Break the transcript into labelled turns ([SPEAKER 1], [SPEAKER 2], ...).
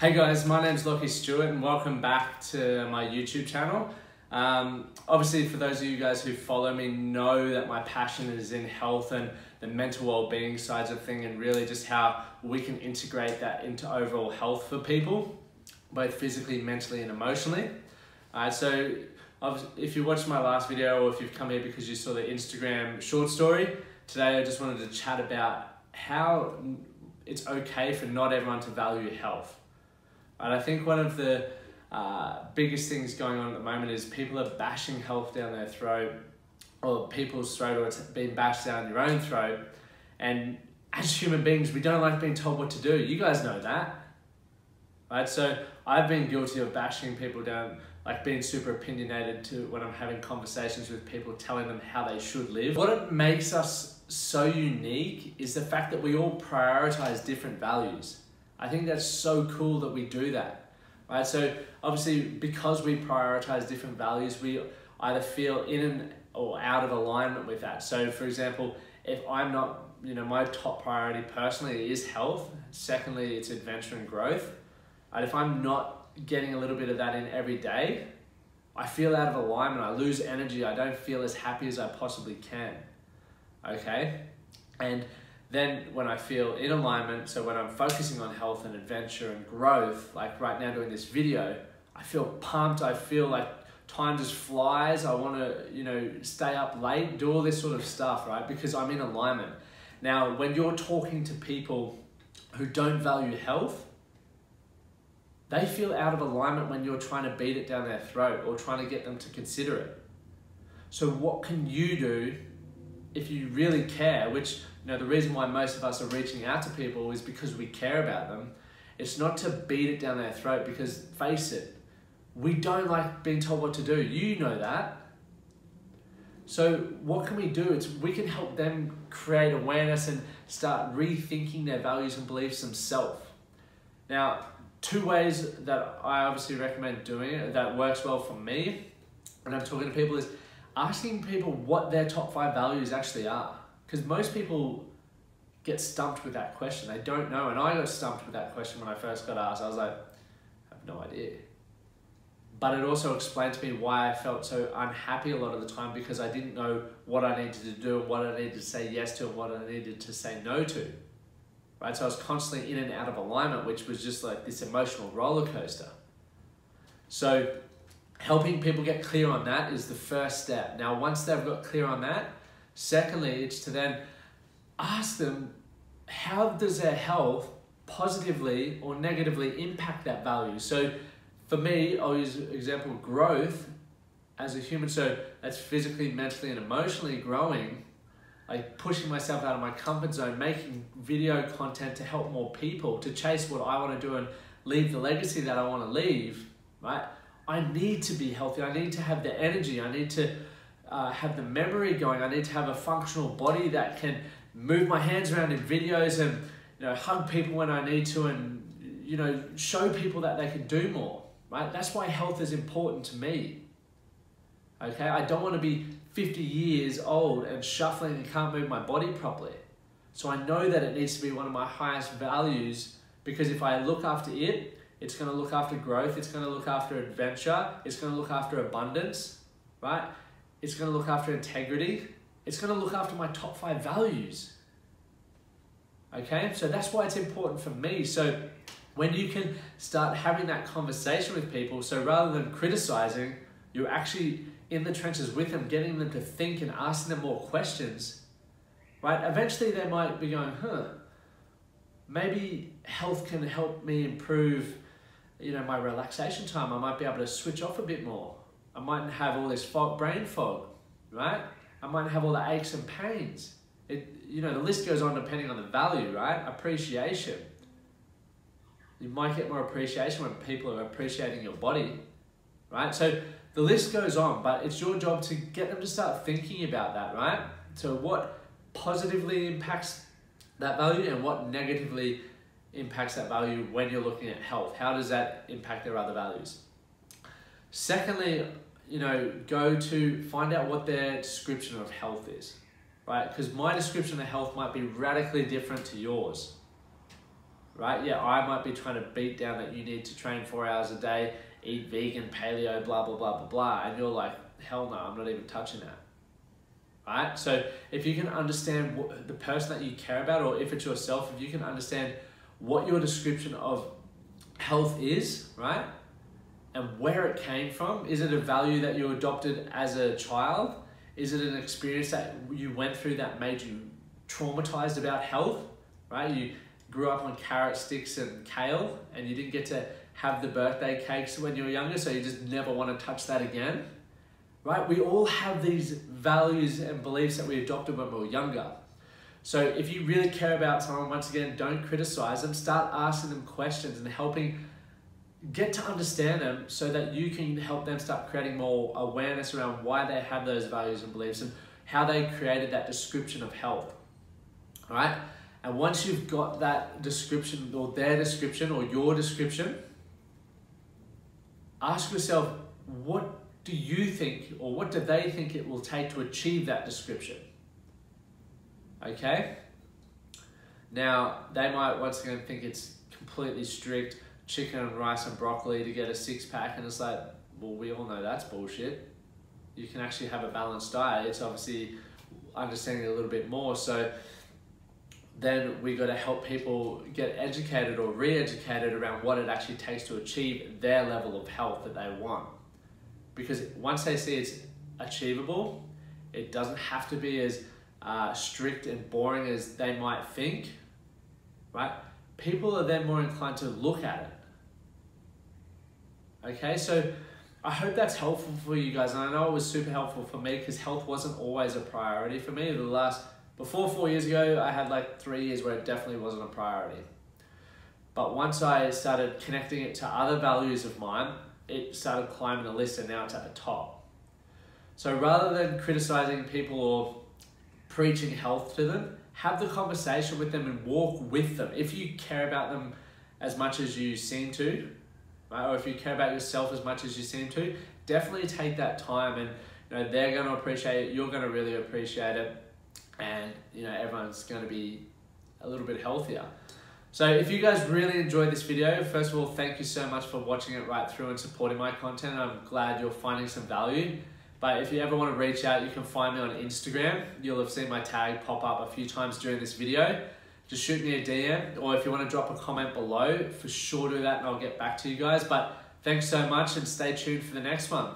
[SPEAKER 1] Hey guys, my name's Lockie Stuart and welcome back to my YouTube channel. Um, obviously, for those of you guys who follow me, know that my passion is in health and the mental well-being sides of thing, and really just how we can integrate that into overall health for people, both physically, mentally, and emotionally. Uh, so, if you watched my last video or if you've come here because you saw the Instagram short story, today I just wanted to chat about how it's okay for not everyone to value health. And I think one of the uh, biggest things going on at the moment is people are bashing health down their throat or people's throat or it's being bashed down your own throat. And as human beings, we don't like being told what to do. You guys know that. Right? So I've been guilty of bashing people down, like being super opinionated to when I'm having conversations with people, telling them how they should live. What it makes us so unique is the fact that we all prioritize different values. I think that's so cool that we do that. Right? So obviously because we prioritize different values, we either feel in and or out of alignment with that. So for example, if I'm not, you know, my top priority personally is health. Secondly, it's adventure and growth. And if I'm not getting a little bit of that in every day, I feel out of alignment. I lose energy. I don't feel as happy as I possibly can. Okay? And then when I feel in alignment, so when I'm focusing on health and adventure and growth, like right now doing this video, I feel pumped. I feel like time just flies. I want to, you know, stay up late, do all this sort of stuff, right? Because I'm in alignment. Now, when you're talking to people who don't value health, they feel out of alignment when you're trying to beat it down their throat or trying to get them to consider it. So what can you do if you really care, which you know the reason why most of us are reaching out to people is because we care about them. It's not to beat it down their throat because face it, we don't like being told what to do. You know that. So what can we do? It's we can help them create awareness and start rethinking their values and beliefs themselves. Now, two ways that I obviously recommend doing it that works well for me when I'm talking to people is asking people what their top five values actually are. Because most people get stumped with that question. They don't know. And I got stumped with that question when I first got asked. I was like, I have no idea. But it also explained to me why I felt so unhappy a lot of the time because I didn't know what I needed to do, what I needed to say yes to, and what I needed to say no to. Right? So I was constantly in and out of alignment, which was just like this emotional roller coaster. So helping people get clear on that is the first step. Now, once they've got clear on that, secondly, it's to then ask them how does their health positively or negatively impact that value. So, for me, I'll use example growth as a human. So that's physically, mentally, and emotionally growing. Like pushing myself out of my comfort zone, making video content to help more people, to chase what I want to do and leave the legacy that I want to leave, right? I need to be healthy. I need to have the energy. I need to uh, have the memory going. I need to have a functional body that can move my hands around in videos and you know hug people when I need to and you know show people that they can do more. Right? That's why health is important to me. Okay, I don't want to be 50 years old and shuffling and can't move my body properly. So I know that it needs to be one of my highest values because if I look after it, it's going to look after growth. It's going to look after adventure. It's going to look after abundance, right? It's going to look after integrity. It's going to look after my top five values. Okay, so that's why it's important for me. So when you can start having that conversation with people, so rather than criticizing, you're actually in the trenches with them, getting them to think and asking them more questions, right? Eventually they might be going, huh, maybe health can help me improve you know, my relaxation time, I might be able to switch off a bit more. I mightn't have all this fog, brain fog, right? I mightn't have all the aches and pains. It, you know, the list goes on depending on the value, right? Appreciation. You might get more appreciation when people are appreciating your body, right? So the list goes on, but it's your job to get them to start thinking about that, right? So what positively impacts that value and what negatively impacts that value when you're looking at health? How does that impact their other values? Secondly, you know, go to find out what their description of health is, right? Because my description of health might be radically different to yours, right? Yeah, I might be trying to beat down that you need to train four hours a day, eat vegan, paleo, blah, blah, blah, blah, blah. And you're like, hell no, I'm not even touching that. Right? So if you can understand what, the person that you care about, or if it's yourself, if you can understand what your description of health is, right? And where it came from. Is it a value that you adopted as a child? Is it an experience that you went through that made you traumatized about health, right? You grew up on carrot sticks and kale and you didn't get to have the birthday cakes when you were younger, so you just never want to touch that again, right? We all have these values and beliefs that we adopted when we were younger. So if you really care about someone, once again, don't criticize them, start asking them questions and helping get to understand them so that you can help them start creating more awareness around why they have those values and beliefs and how they created that description of health. All right? And once you've got that description or their description or your description, ask yourself, what do you think or what do they think it will take to achieve that description? Okay? Now, they might once again think it's completely strict chicken and rice and broccoli to get a six pack, and it's like, well, we all know that's bullshit. You can actually have a balanced diet. It's obviously understanding a little bit more. So, then we got to help people get educated or re-educated around what it actually takes to achieve their level of health that they want because once they see it's achievable it doesn't have to be as uh, strict and boring as they might think right people are then more inclined to look at it okay so I hope that's helpful for you guys and I know it was super helpful for me because health wasn't always a priority for me the last before four years ago, I had like three years where it definitely wasn't a priority. But once I started connecting it to other values of mine, it started climbing the list and now it's at the top. So rather than criticizing people or preaching health to them, have the conversation with them and walk with them. If you care about them as much as you seem to, right? Or if you care about yourself as much as you seem to, definitely take that time and you know they're gonna appreciate it, you're gonna really appreciate it and you know everyone's going to be a little bit healthier. So if you guys really enjoyed this video, first of all, thank you so much for watching it right through and supporting my content. I'm glad you're finding some value. But if you ever want to reach out, you can find me on Instagram. You'll have seen my tag pop up a few times during this video. Just shoot me a DM, or if you want to drop a comment below, for sure do that and I'll get back to you guys. But thanks so much and stay tuned for the next one.